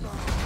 First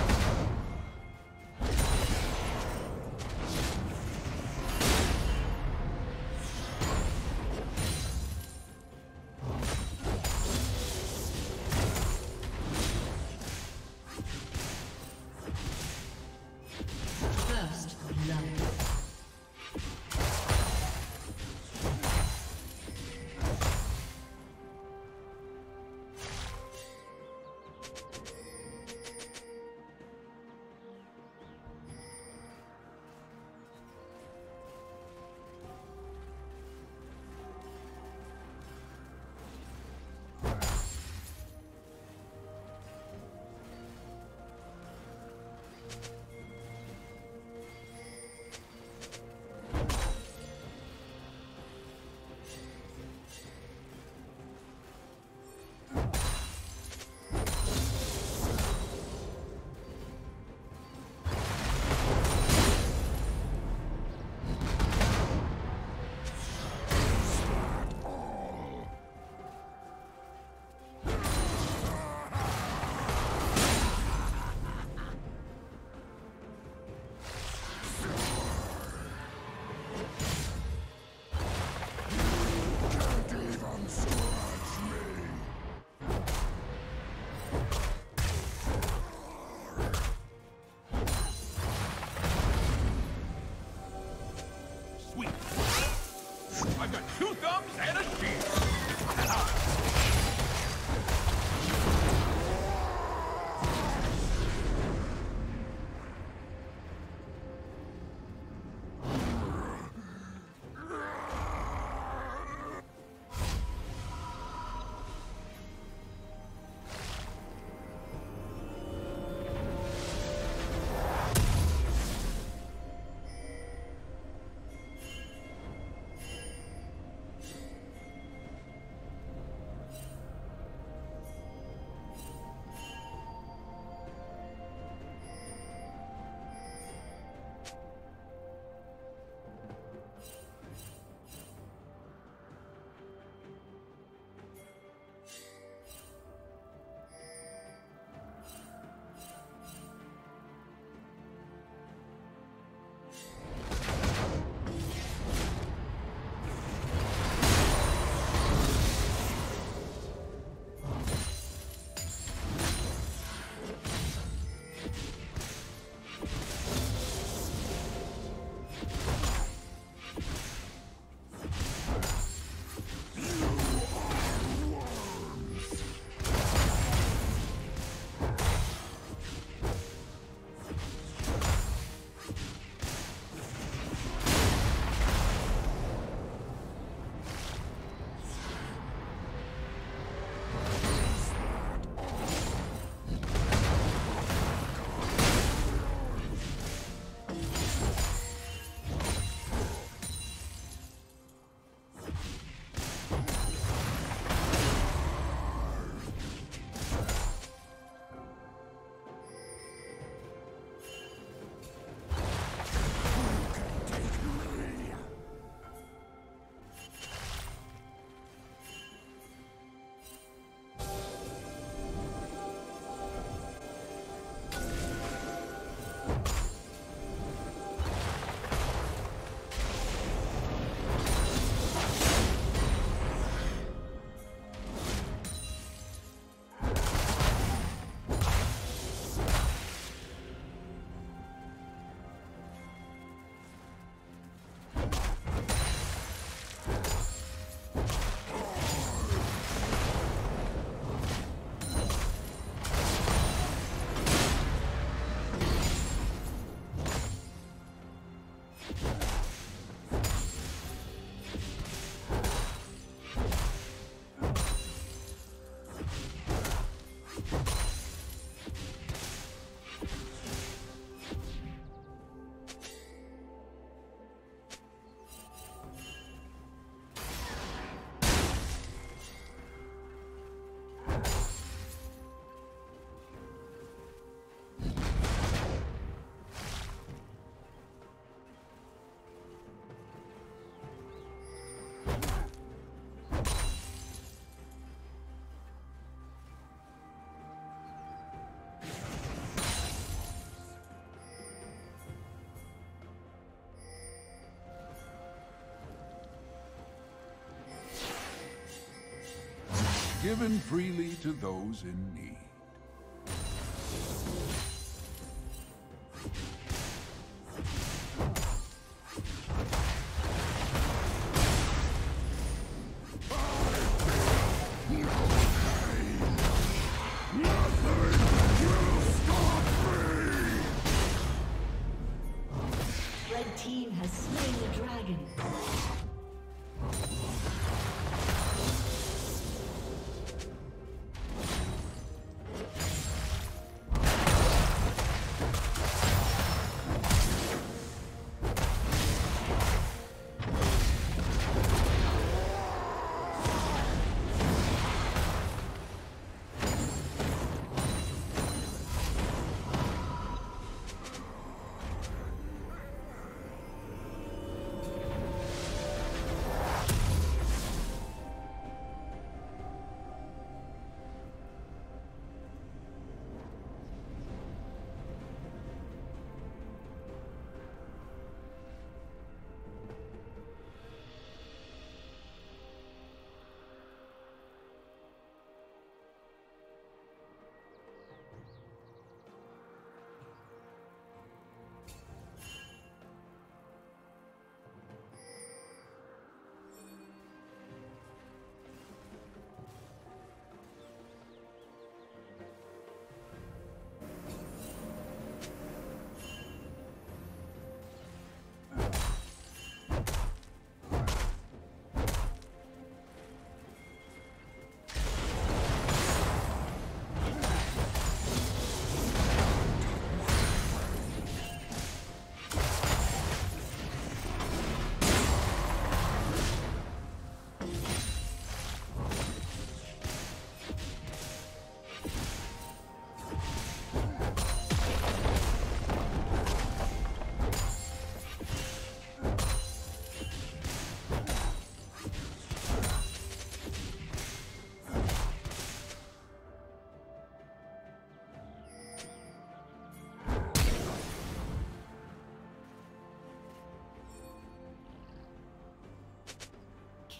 Given freely to those in need.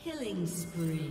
Killing spree.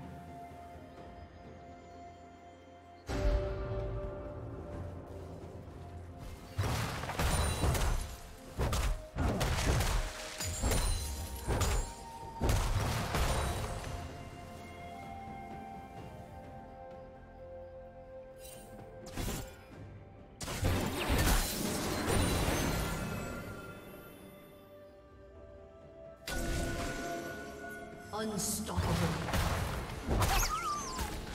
Unstoppable.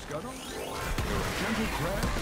Scuttle? Gentle crab?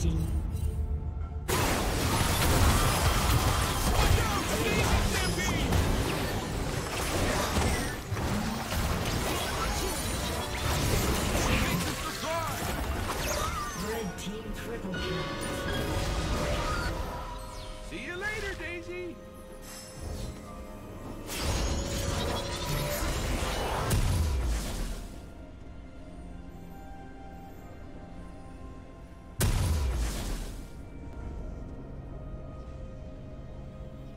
Dominating.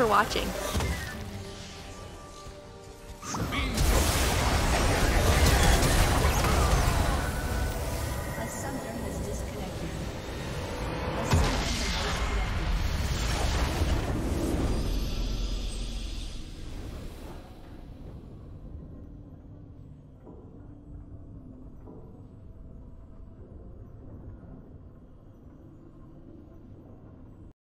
for watching.